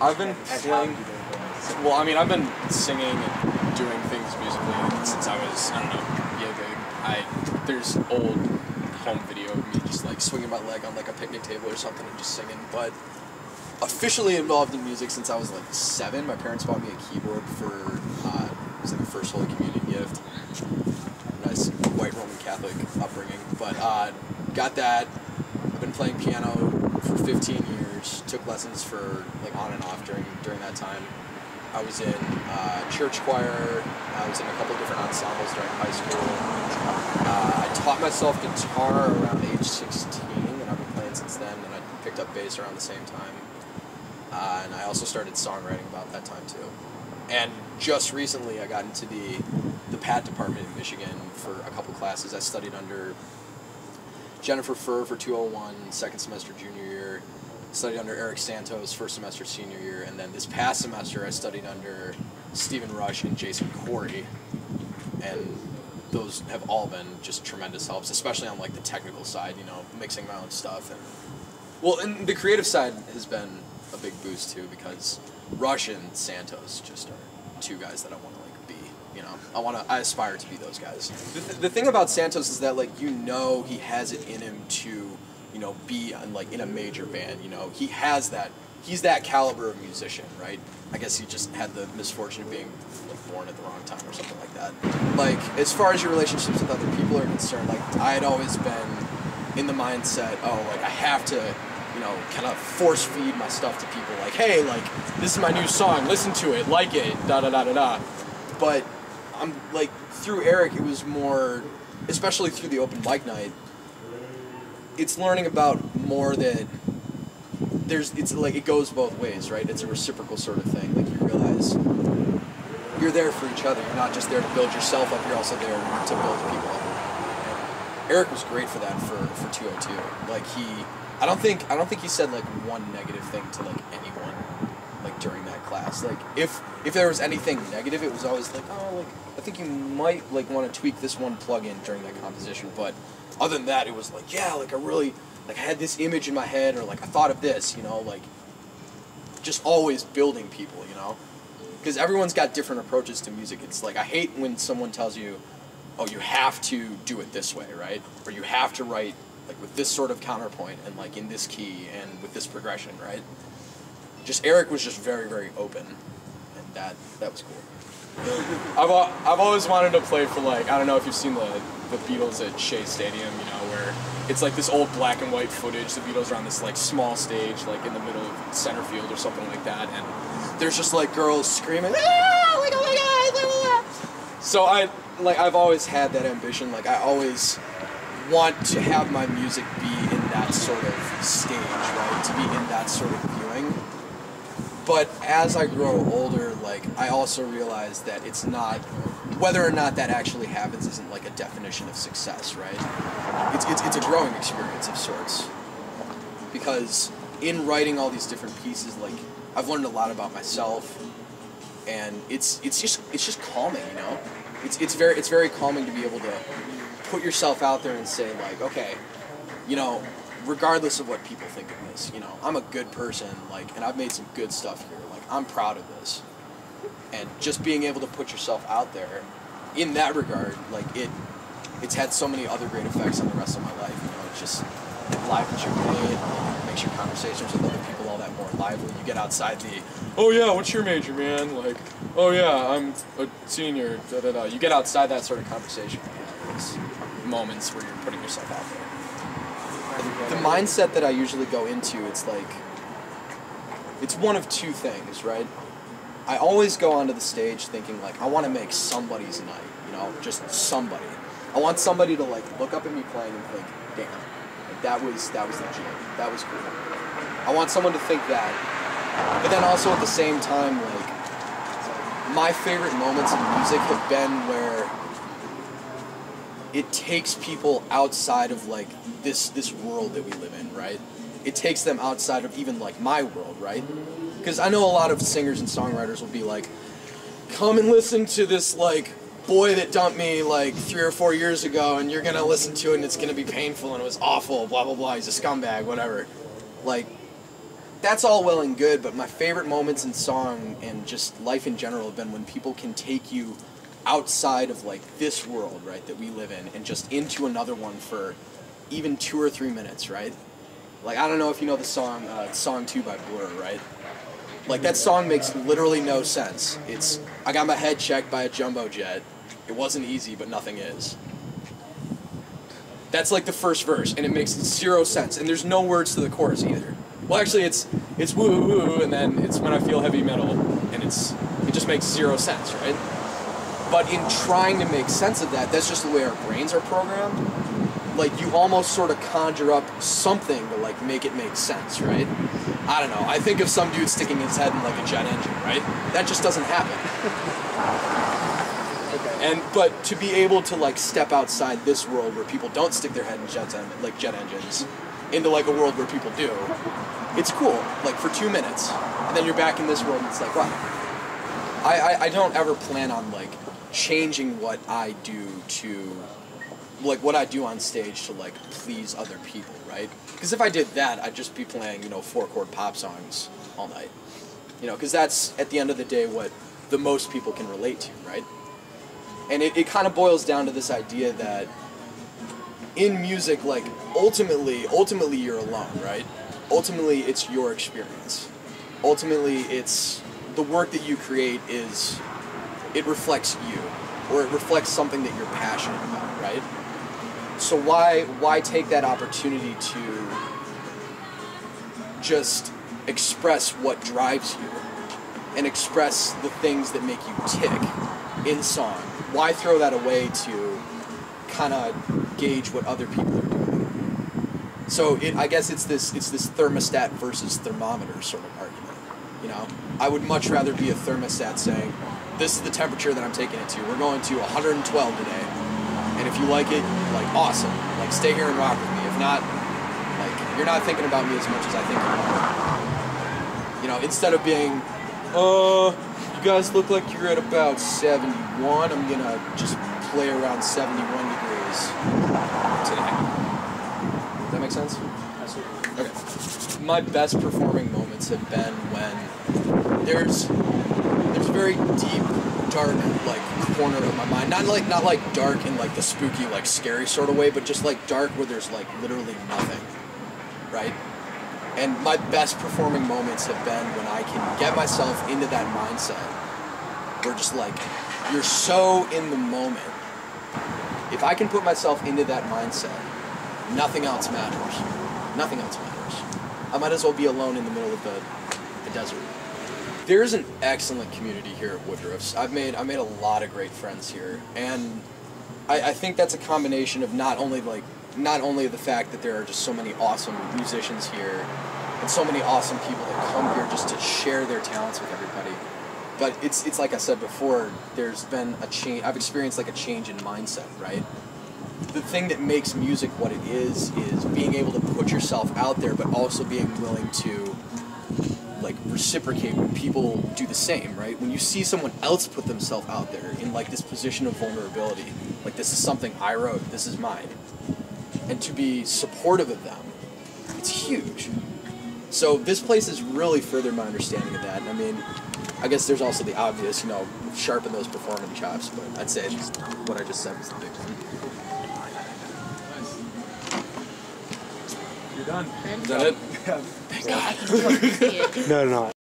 I've been playing. Well, I mean, I've been singing and doing things musically since I was, I don't know, yeah, big. I there's old home video of me just like swinging my leg on like a picnic table or something and just singing. But officially involved in music since I was like seven. My parents bought me a keyboard for uh, it was like a first Holy Communion gift. Nice white Roman Catholic upbringing, but uh, got that. I've been playing piano for 15 years. Took lessons for like on and off during during that time. I was in uh, church choir. I was in a couple different ensembles during high school. Uh, I taught myself guitar around age 16, and I've been playing since then. And I picked up bass around the same time. Uh, and I also started songwriting about that time too. And just recently, I got into the the PAT department in Michigan for a couple classes. I studied under Jennifer Furr for 201, second semester junior year. Studied under Erik Santos first semester senior year, and then this past semester I studied under Stephen Rush and Jason Corey, and those have all been just tremendous helps, especially on like the technical side. You know, mixing my own stuff and well, and the creative side has been a big boost too because Rush and Santos just are two guys that I want to like be. You know, I want to. I aspire to be those guys. The, th- the thing about Santos is that like you know he has it in him to you know be like in a major band. You know, he has that. He's that caliber of musician, right? I guess he just had the misfortune of being like born at the wrong time or something like that. Like as far as your relationships with other people are concerned, like I had always been in the mindset, oh, like I have to, you know, kind of force feed my stuff to people. Like, hey, like this is my new song, listen to it, like it, da da da da da. But I'm like through Erik, it was more, especially through the open mic night. It's learning about more that there's. It's like it goes both ways, right? It's a reciprocal sort of thing. Like you realize you're there for each other. You're not just there to build yourself up. You're also there to build people up. Erik was great for that for for 202. Like he, I don't think I don't think he said like one negative thing to like anyone, like during that class. Like if if there was anything negative, it was always like oh like I think you might like want to tweak this one plugin during that composition. But other than that, it was like yeah like I really like I had this image in my head or like I thought of this you know like just always building people you know because everyone's got different approaches to music. It's like I hate when someone tells you, "Oh, you have to do it this way, right?" Or you have to write like with this sort of counterpoint and like in this key and with this progression, right? Just Erik was just very very open, and that that was cool. I've I've always wanted to play for like I don't know if you've seen the the Beatles at Shea Stadium, you know, where it's like this old black and white footage. The Beatles are on this like small stage, like in the middle of center field or something like that, and there's just like girls screaming, ah, like oh my god, blah, blah, blah." So I like I've always had that ambition. Like I always want to have my music be in that sort of stage, right? To be in that sort of. But as I grow older, like I also realize that it's not whether or not that actually happens isn't like a definition of success, right? It's it's, it's a growing experience of sorts. Because in writing all these different pieces, like I've learned a lot about myself, and it's it's just it's just calming, you know. It's it's very it's very calming to be able to put yourself out there and say like, okay, you know, regardless of what people think of this, you know, I'm a good person, like, and I've made some good stuff here. Like, I'm proud of this, and just being able to put yourself out there, in that regard, like it, it's had so many other great effects on the rest of my life. You know, it's just it livens your day, it makes your conversations with other people all that more lively. You get outside the, oh yeah, what's your major, man? Like, oh yeah, I'm a senior. Da da da. You get outside that sort of conversation. You know, moments where you're putting yourself out there the mindset that I usually go into, it's like, it's one of two things, right? I always go onto the stage thinking like, I want to make somebody's night, you know, just somebody. I want somebody to like look up at me playing and think, damn, like, that was that was legit, that was cool. I want someone to think that, but then also at the same time, like, my favorite moments in music have been where it takes people outside of like this this world that we live in, right? It takes them outside of even like my world, right? Because I know a lot of singers and songwriters will be like, "Come and listen to this like boy that dumped me like three or four years ago, and you're gonna listen to it, and it's gonna be painful, and it was awful, blah blah blah. He's a scumbag, whatever." Like, that's all well and good, but my favorite moments in song and just life in general have been when people can take you outside of like this world, right, that we live in, and just into another one for even two or three minutes, right? Like I don't know if you know the song uh, "Song Two" by Blur, right? Like that song makes literally no sense. It's I got my head checked by a jumbo jet. It wasn't easy, but nothing is. That's like the first verse, and it makes zero sense. And there's no words to the chorus either. Well, actually, it's it's woo woo and then it's when I feel heavy metal, and it's it just makes zero sense, right? But in trying to make sense of that, that's just the way our brains are programmed. Like you almost sort of conjure up something to like make it make sense, right? I don't know. I think of some dude sticking his head in like a jet engine, right? That just doesn't happen. okay. And but to be able to like step outside this world where people don't stick their head in jets en- like jet engines into like a world where people do, it's cool. Like for two minutes, and then you're back in this world, and it's like wow. I, I, I don't ever plan on like changing what I do to like what I do on stage to like please other people, right? Because if I did that, I'd just be playing you know four chord pop songs all night, you know, because that's at the end of the day what the most people can relate to, right? And it, it kind of boils down to this idea that in music, like ultimately, ultimately you're alone, right? Ultimately, it's your experience. Ultimately, it's the work that you create is it reflects you, or it reflects something that you're passionate about, right? So why why take that opportunity to just express what drives you and express the things that make you tick in song? Why throw that away to kind of gauge what other people are doing? So it, I guess it's this it's this thermostat versus thermometer sort of argument. You know, I would much rather be a thermostat saying, "This is the temperature that I'm taking it to. We're going to 112 today, and if you like it, like awesome. Like stay here and rock with me. If not, like you're not thinking about me as much as I think you are. You know, instead of being, uh, you guys look like you're at about 71. I'm gonna just play around 71 degrees today. Does that make sense? Absolutely. Okay. My best performing moments have been when there's a very deep, dark like corner of my mind. Not like not like dark in like the spooky, like scary sort of way, but just like dark where there's like literally nothing. Right? And my best performing moments have been when I can get myself into that mindset. Where just like you're so in the moment. If I can put myself into that mindset, nothing else matters. Nothing else matters. I might as well be alone in the middle of the, the desert. There's an excellent community here at Woodruff's. I've made I made a lot of great friends here, and I, I think that's a combination of not only like not only the fact that there are just so many awesome musicians here, and so many awesome people that come here just to share their talents with everybody, but it's it's like I said before. There's been a change. I've experienced like a change in mindset, right? the thing that makes music what it is is being able to put yourself out there but also being willing to like reciprocate when people do the same right when you see someone else put themselves out there in like this position of vulnerability like this is something i wrote this is mine and to be supportive of them it's huge so this place has really furthered my understanding of that and i mean i guess there's also the obvious you know sharpen those performing chops but i'd say just what i just said was the big one Nice. You're done. is that it Yeah. thank god No, no, no.